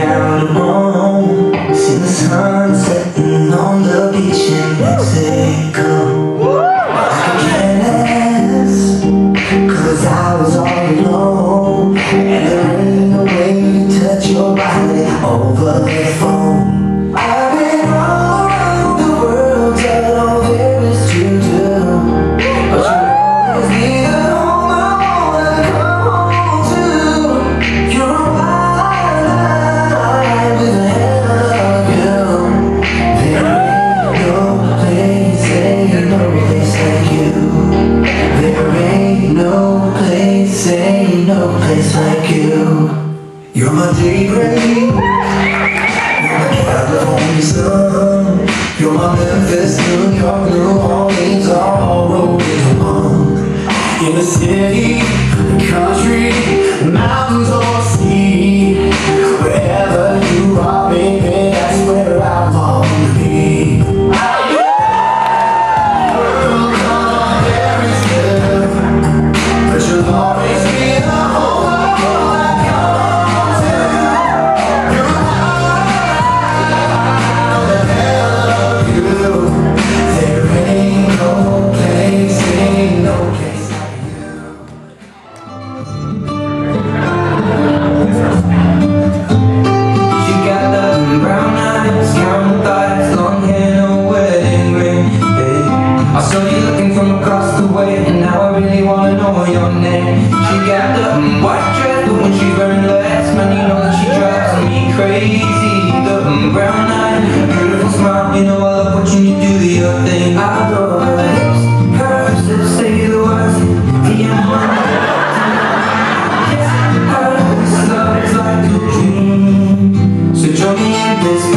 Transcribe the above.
down home See the sun setting on the beach in Mexico I can't Cause I was all alone And there ain't no to touch your body over the phone. it's like you. You're my daybreak You're my California sun. You're my Memphis man She got the white dress But when she's wearing less Man, you know that she drives me crazy. The brown eyes Beautiful smile You know I love watching you do the other thing. I adore her lips Her lips say the words. DM her Kiss her lips like a dream. So join me in this